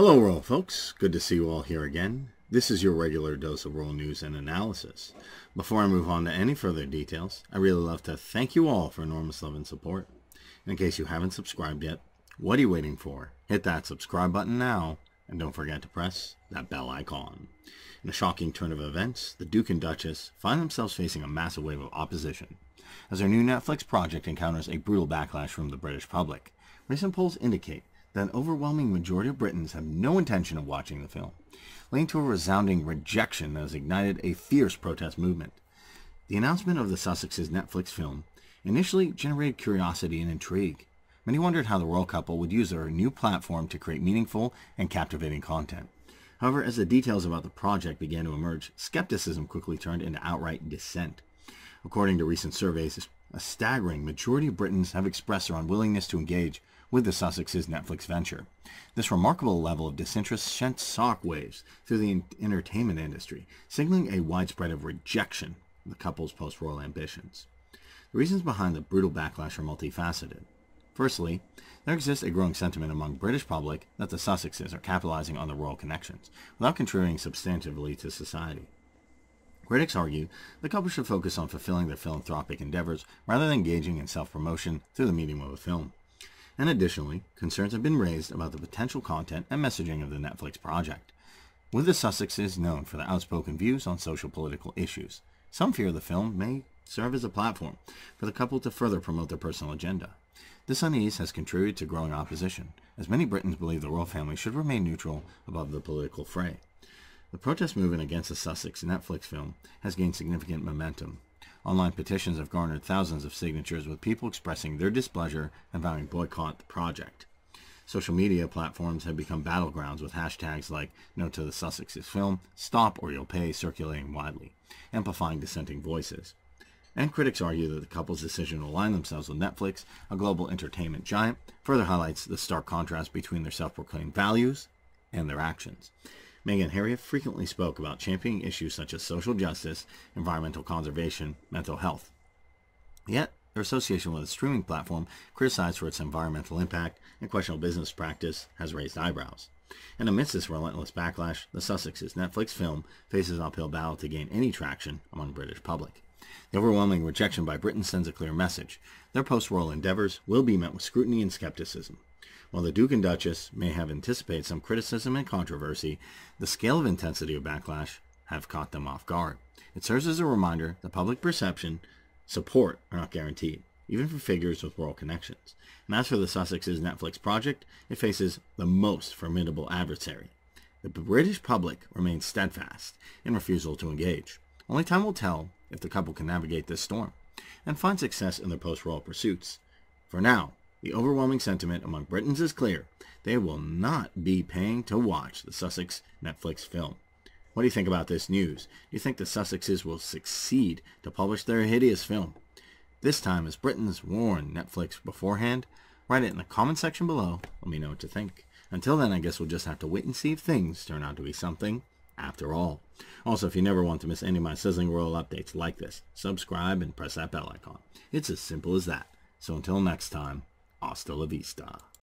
Hello, Royal folks. Good to see you all here again. This is your regular dose of Royal news and analysis. Before I move on to any further details, I really love to thank you all for enormous love and support. In case you haven't subscribed yet, what are you waiting for? Hit that subscribe button now, and don't forget to press that bell icon. In a shocking turn of events, the Duke and Duchess find themselves facing a massive wave of opposition as their new Netflix project encounters a brutal backlash from the British public. Recent polls indicate that an overwhelming majority of Britons have no intention of watching the film, leading to a resounding rejection that has ignited a fierce protest movement. The announcement of the Sussexes Netflix film initially generated curiosity and intrigue. Many wondered how the royal couple would use their new platform to create meaningful and captivating content. However, as the details about the project began to emerge, skepticism quickly turned into outright dissent. According to recent surveys, a staggering majority of Britons have expressed their unwillingness to engage with the Sussexes Netflix venture. This remarkable level of disinterest sent shockwaves through the entertainment industry, signaling a widespread of rejection of the couple's post-royal ambitions. The reasons behind the brutal backlash are multifaceted. Firstly, there exists a growing sentiment among British public that the Sussexes are capitalizing on the royal connections, without contributing substantively to society. Critics argue the couple should focus on fulfilling their philanthropic endeavors rather than engaging in self-promotion through the medium of a film. And additionally, concerns have been raised about the potential content and messaging of the Netflix project. With the Sussexes known for their outspoken views on social political issues, some fear the film may serve as a platform for the couple to further promote their personal agenda. This unease has contributed to growing opposition, as many Britons believe the royal family should remain neutral above the political fray. The protest movement against the Sussex Netflix film has gained significant momentum. Online petitions have garnered thousands of signatures with people expressing their displeasure and vowing boycott the project. Social media platforms have become battlegrounds with hashtags like No to the Sussexes film, Stop or You'll Pay circulating widely, amplifying dissenting voices. And critics argue that the couple's decision to align themselves with Netflix, a global entertainment giant, further highlights the stark contrast between their self-proclaimed values and their actions. Meghan and Harry have frequently spoke about championing issues such as social justice, environmental conservation, mental health. Yet, their association with a streaming platform criticized for its environmental impact and questionable business practice has raised eyebrows. And amidst this relentless backlash, the Sussexes Netflix film faces an uphill battle to gain any traction among British public. The overwhelming rejection by Britain sends a clear message. Their post-royal endeavors will be met with scrutiny and skepticism. While the Duke and Duchess may have anticipated some criticism and controversy, the scale of intensity of backlash have caught them off guard. It serves as a reminder that public perception, support are not guaranteed, even for figures with royal connections. And as for the Sussexes Netflix project, it faces the most formidable adversary. The British public remains steadfast in refusal to engage. Only time will tell if the couple can navigate this storm and find success in their post-royal pursuits. For now, the overwhelming sentiment among Britons is clear. They will not be paying to watch the Sussex Netflix film. What do you think about this news? Do you think the Sussexes will succeed to publish their hideous film? This time, as Britons warned Netflix beforehand? Write it in the comment section below. Let me know what you think. Until then, I guess we'll just have to wait and see if things turn out to be something after all. Also, if you never want to miss any of my sizzling royal updates like this, subscribe and press that bell icon. It's as simple as that. So until next time, hasta la vista.